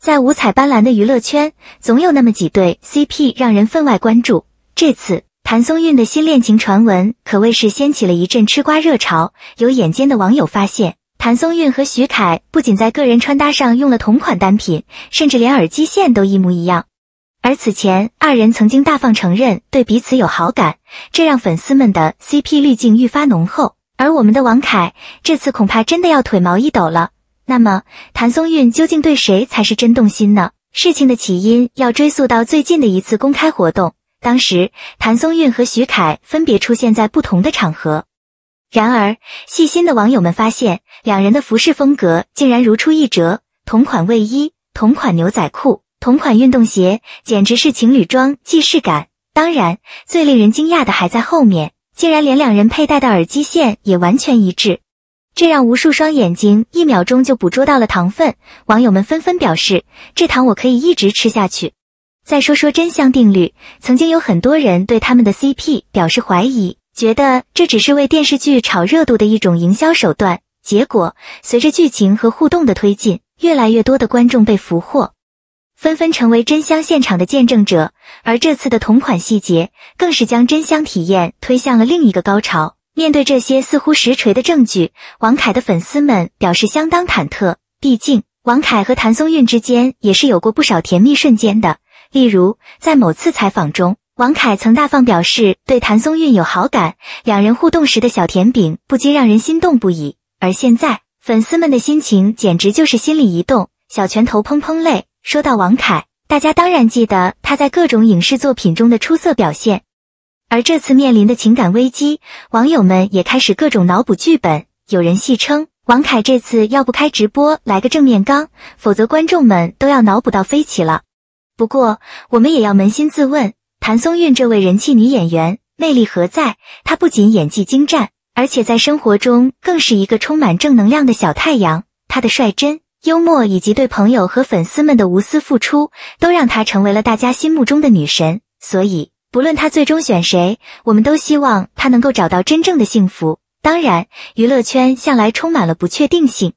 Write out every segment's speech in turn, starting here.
在五彩斑斓的娱乐圈，总有那么几对 CP 让人分外关注。这次谭松韵的新恋情传闻可谓是掀起了一阵吃瓜热潮。有眼尖的网友发现，谭松韵和徐凯不仅在个人穿搭上用了同款单品，甚至连耳机线都一模一样。而此前二人曾经大方承认对彼此有好感，这让粉丝们的 CP 滤镜愈发浓厚。而我们的王凯这次恐怕真的要腿毛一抖了。那么，谭松韵究竟对谁才是真动心呢？事情的起因要追溯到最近的一次公开活动，当时谭松韵和徐凯分别出现在不同的场合。然而，细心的网友们发现，两人的服饰风格竟然如出一辙：同款卫衣、同款牛仔裤、同款运动鞋，简直是情侣装，既视感。当然，最令人惊讶的还在后面，竟然连两人佩戴的耳机线也完全一致。这让无数双眼睛一秒钟就捕捉到了糖分，网友们纷纷表示，这糖我可以一直吃下去。再说说真香定律，曾经有很多人对他们的 CP 表示怀疑，觉得这只是为电视剧炒热度的一种营销手段。结果随着剧情和互动的推进，越来越多的观众被俘获，纷纷成为真香现场的见证者。而这次的同款细节，更是将真香体验推向了另一个高潮。面对这些似乎实锤的证据，王凯的粉丝们表示相当忐忑。毕竟，王凯和谭松韵之间也是有过不少甜蜜瞬间的。例如，在某次采访中，王凯曾大方表示对谭松韵有好感，两人互动时的小甜饼不禁让人心动不已。而现在，粉丝们的心情简直就是心里一动，小拳头砰砰累。说到王凯，大家当然记得他在各种影视作品中的出色表现。而这次面临的情感危机，网友们也开始各种脑补剧本。有人戏称，王凯这次要不开直播来个正面刚，否则观众们都要脑补到飞起了。不过，我们也要扪心自问，谭松韵这位人气女演员魅力何在？她不仅演技精湛，而且在生活中更是一个充满正能量的小太阳。她的率真、幽默以及对朋友和粉丝们的无私付出，都让她成为了大家心目中的女神。所以。不论他最终选谁，我们都希望他能够找到真正的幸福。当然，娱乐圈向来充满了不确定性，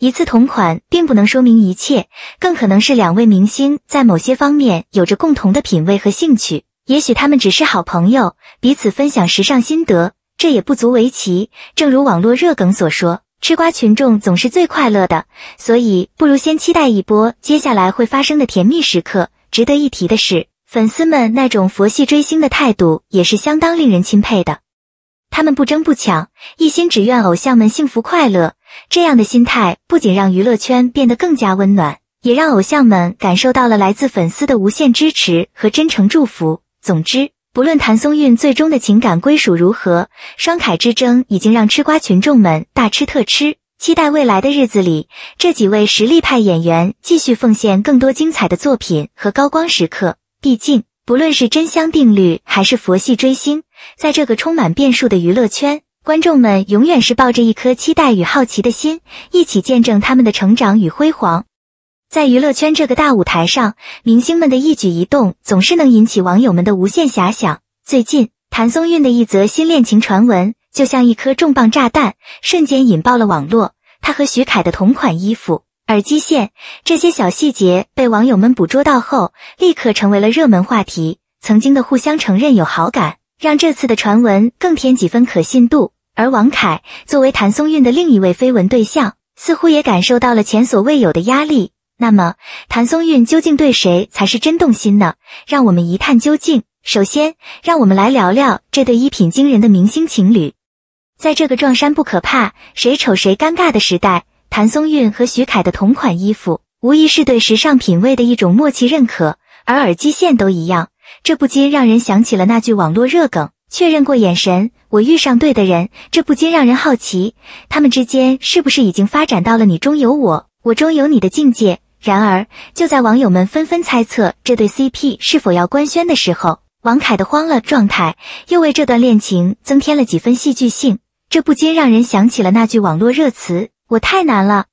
一次同款并不能说明一切，更可能是两位明星在某些方面有着共同的品味和兴趣。也许他们只是好朋友，彼此分享时尚心得，这也不足为奇。正如网络热梗所说，吃瓜群众总是最快乐的，所以不如先期待一波接下来会发生的甜蜜时刻。值得一提的是。粉丝们那种佛系追星的态度也是相当令人钦佩的，他们不争不抢，一心只愿偶像们幸福快乐。这样的心态不仅让娱乐圈变得更加温暖，也让偶像们感受到了来自粉丝的无限支持和真诚祝福。总之，不论谭松韵最终的情感归属如何，双凯之争已经让吃瓜群众们大吃特吃。期待未来的日子里，这几位实力派演员继续奉献更多精彩的作品和高光时刻。毕竟，不论是真香定律还是佛系追星，在这个充满变数的娱乐圈，观众们永远是抱着一颗期待与好奇的心，一起见证他们的成长与辉煌。在娱乐圈这个大舞台上，明星们的一举一动总是能引起网友们的无限遐想。最近，谭松韵的一则新恋情传闻，就像一颗重磅炸弹，瞬间引爆了网络。她和徐凯的同款衣服。耳机线这些小细节被网友们捕捉到后，立刻成为了热门话题。曾经的互相承认有好感，让这次的传闻更添几分可信度。而王凯作为谭松韵的另一位绯闻对象，似乎也感受到了前所未有的压力。那么，谭松韵究竟对谁才是真动心呢？让我们一探究竟。首先，让我们来聊聊这对衣品惊人的明星情侣。在这个撞衫不可怕，谁丑谁尴尬的时代。谭松韵和徐凯的同款衣服，无疑是对时尚品味的一种默契认可，而耳机线都一样，这不禁让人想起了那句网络热梗：“确认过眼神，我遇上对的人。”这不禁让人好奇，他们之间是不是已经发展到了你中有我，我中有你的境界？然而，就在网友们纷纷猜测这对 CP 是否要官宣的时候，王凯的慌了状态又为这段恋情增添了几分戏剧性，这不禁让人想起了那句网络热词。我太难了，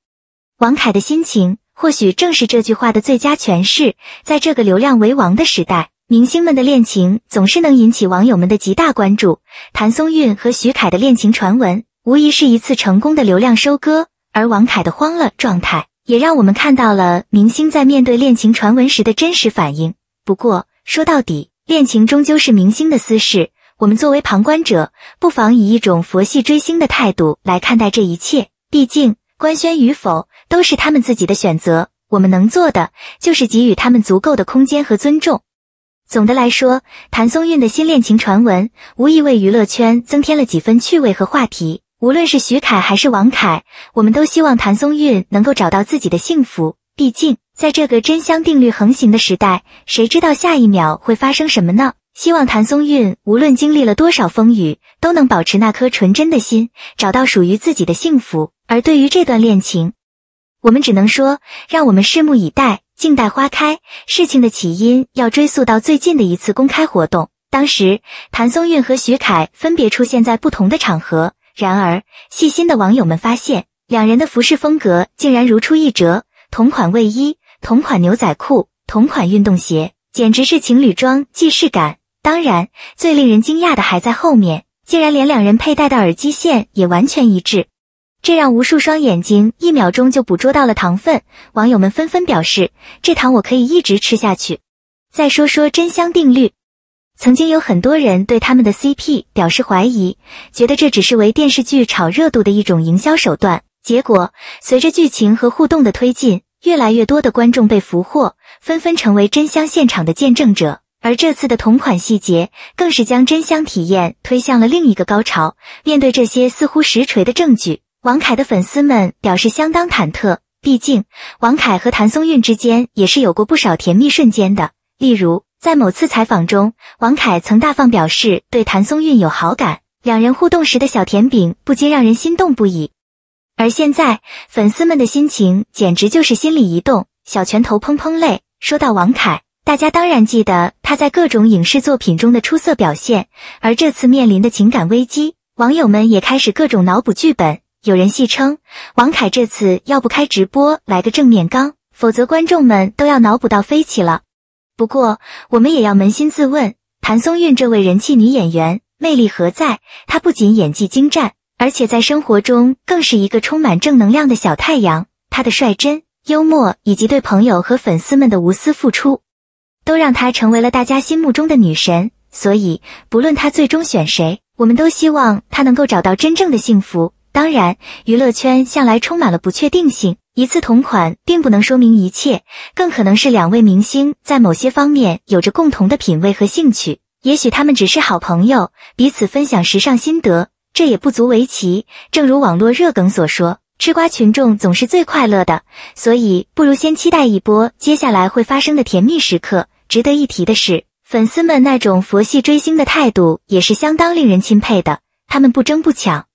王凯的心情或许正是这句话的最佳诠释。在这个流量为王的时代，明星们的恋情总是能引起网友们的极大关注。谭松韵和徐凯的恋情传闻，无疑是一次成功的流量收割。而王凯的慌了状态，也让我们看到了明星在面对恋情传闻时的真实反应。不过说到底，恋情终究是明星的私事，我们作为旁观者，不妨以一种佛系追星的态度来看待这一切。毕竟官宣与否都是他们自己的选择，我们能做的就是给予他们足够的空间和尊重。总的来说，谭松韵的新恋情传闻无疑为娱乐圈增添了几分趣味和话题。无论是徐凯还是王凯，我们都希望谭松韵能够找到自己的幸福。毕竟，在这个真香定律横行的时代，谁知道下一秒会发生什么呢？希望谭松韵无论经历了多少风雨，都能保持那颗纯真的心，找到属于自己的幸福。而对于这段恋情，我们只能说，让我们拭目以待。静待花开。事情的起因要追溯到最近的一次公开活动，当时谭松韵和徐凯分别出现在不同的场合。然而，细心的网友们发现，两人的服饰风格竟然如出一辙：同款卫衣、同款牛仔裤、同款运动鞋，简直是情侣装，既视感。当然，最令人惊讶的还在后面，竟然连两人佩戴的耳机线也完全一致。这让无数双眼睛一秒钟就捕捉到了糖分，网友们纷纷表示，这糖我可以一直吃下去。再说说真香定律，曾经有很多人对他们的 CP 表示怀疑，觉得这只是为电视剧炒热度的一种营销手段。结果，随着剧情和互动的推进，越来越多的观众被俘获，纷纷成为真香现场的见证者。而这次的同款细节，更是将真香体验推向了另一个高潮。面对这些似乎实锤的证据，王凯的粉丝们表示相当忐忑，毕竟王凯和谭松韵之间也是有过不少甜蜜瞬间的。例如，在某次采访中，王凯曾大方表示对谭松韵有好感，两人互动时的小甜饼不禁让人心动不已。而现在，粉丝们的心情简直就是心里一动，小拳头砰砰累。说到王凯，大家当然记得他在各种影视作品中的出色表现，而这次面临的情感危机，网友们也开始各种脑补剧本。有人戏称，王凯这次要不开直播来个正面刚，否则观众们都要脑补到飞起了。不过，我们也要扪心自问，谭松韵这位人气女演员魅力何在？她不仅演技精湛，而且在生活中更是一个充满正能量的小太阳。她的率真、幽默以及对朋友和粉丝们的无私付出，都让她成为了大家心目中的女神。所以，不论她最终选谁，我们都希望她能够找到真正的幸福。当然，娱乐圈向来充满了不确定性，一次同款并不能说明一切，更可能是两位明星在某些方面有着共同的品味和兴趣。也许他们只是好朋友，彼此分享时尚心得，这也不足为奇。正如网络热梗所说，吃瓜群众总是最快乐的，所以不如先期待一波接下来会发生的甜蜜时刻。值得一提的是，粉丝们那种佛系追星的态度也是相当令人钦佩的，他们不争不抢。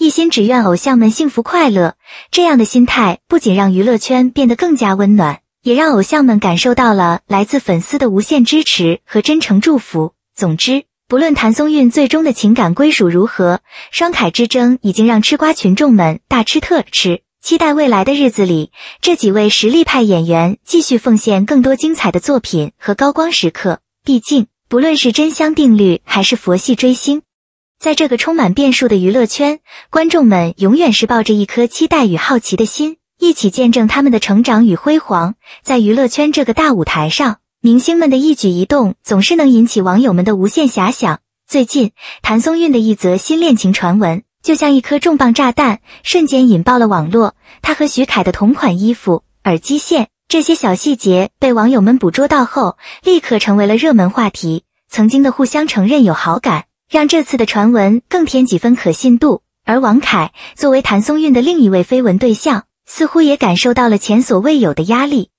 一心只愿偶像们幸福快乐，这样的心态不仅让娱乐圈变得更加温暖，也让偶像们感受到了来自粉丝的无限支持和真诚祝福。总之，不论谭松韵最终的情感归属如何，双凯之争已经让吃瓜群众们大吃特吃。期待未来的日子里，这几位实力派演员继续奉献更多精彩的作品和高光时刻。毕竟，不论是真香定律还是佛系追星。在这个充满变数的娱乐圈，观众们永远是抱着一颗期待与好奇的心，一起见证他们的成长与辉煌。在娱乐圈这个大舞台上，明星们的一举一动总是能引起网友们的无限遐想。最近，谭松韵的一则新恋情传闻，就像一颗重磅炸弹，瞬间引爆了网络。她和徐凯的同款衣服、耳机线，这些小细节被网友们捕捉到后，立刻成为了热门话题。曾经的互相承认有好感。让这次的传闻更添几分可信度，而王凯作为谭松韵的另一位绯闻对象，似乎也感受到了前所未有的压力。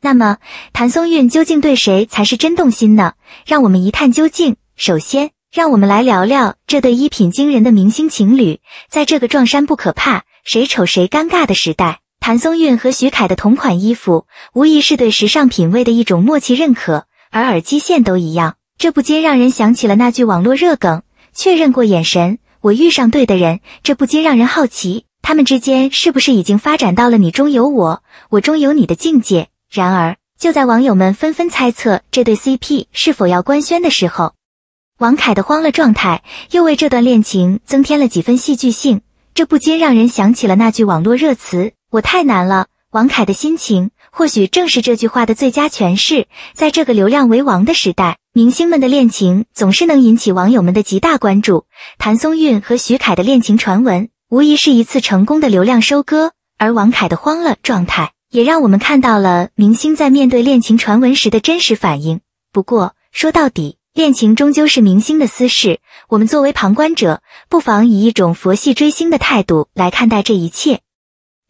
那么，谭松韵究竟对谁才是真动心呢？让我们一探究竟。首先，让我们来聊聊这对衣品惊人的明星情侣。在这个撞衫不可怕，谁丑谁尴尬的时代，谭松韵和徐凯的同款衣服，无疑是对时尚品味的一种默契认可，而耳机线都一样。这不禁让人想起了那句网络热梗：“确认过眼神，我遇上对的人。”这不禁让人好奇，他们之间是不是已经发展到了你中有我，我中有你的境界？然而，就在网友们纷纷猜测这对 CP 是否要官宣的时候，王凯的慌了状态又为这段恋情增添了几分戏剧性。这不禁让人想起了那句网络热词：“我太难了。”王凯的心情，或许正是这句话的最佳诠释。在这个流量为王的时代，明星们的恋情总是能引起网友们的极大关注。谭松韵和徐凯的恋情传闻，无疑是一次成功的流量收割。而王凯的慌了状态，也让我们看到了明星在面对恋情传闻时的真实反应。不过，说到底，恋情终究是明星的私事，我们作为旁观者，不妨以一种佛系追星的态度来看待这一切。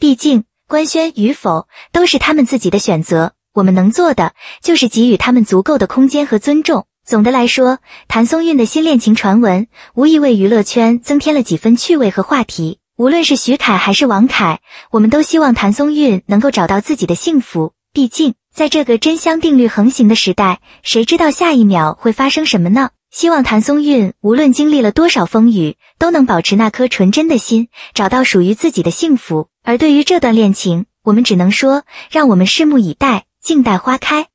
毕竟。官宣与否都是他们自己的选择，我们能做的就是给予他们足够的空间和尊重。总的来说，谭松韵的新恋情传闻无疑为娱乐圈增添了几分趣味和话题。无论是徐凯还是王凯，我们都希望谭松韵能够找到自己的幸福。毕竟，在这个真香定律横行的时代，谁知道下一秒会发生什么呢？希望谭松韵无论经历了多少风雨，都能保持那颗纯真的心，找到属于自己的幸福。而对于这段恋情，我们只能说，让我们拭目以待，静待花开。